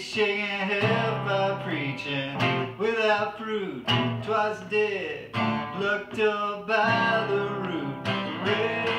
shaking head by preaching without fruit, twice dead, plucked up by the root.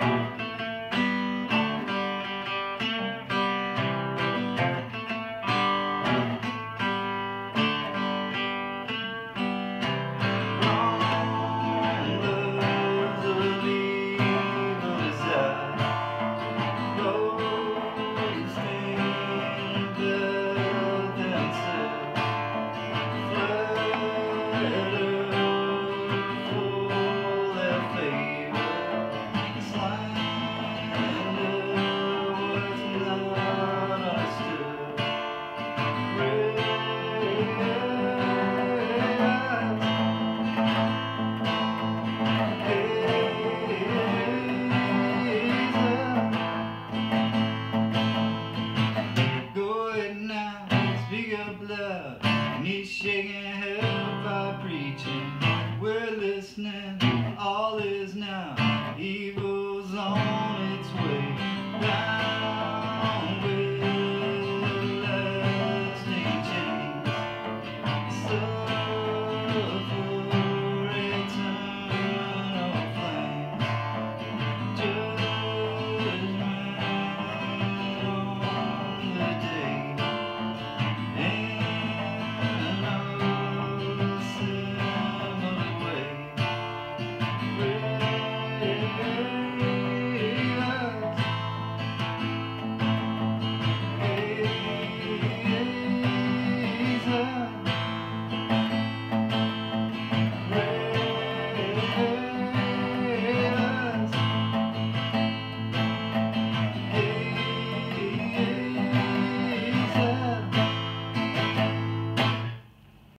Go preaching. We're listening, all is now. Evil's on.